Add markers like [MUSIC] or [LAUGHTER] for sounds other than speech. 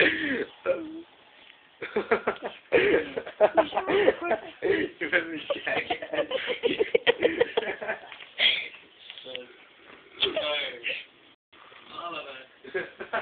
you remember Jackass? All of it. [LAUGHS]